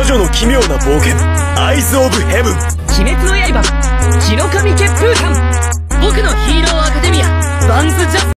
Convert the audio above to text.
ョジョの奇妙な冒険。アイズ・オブ・ヘブン鬼滅の刃。血の神血風譚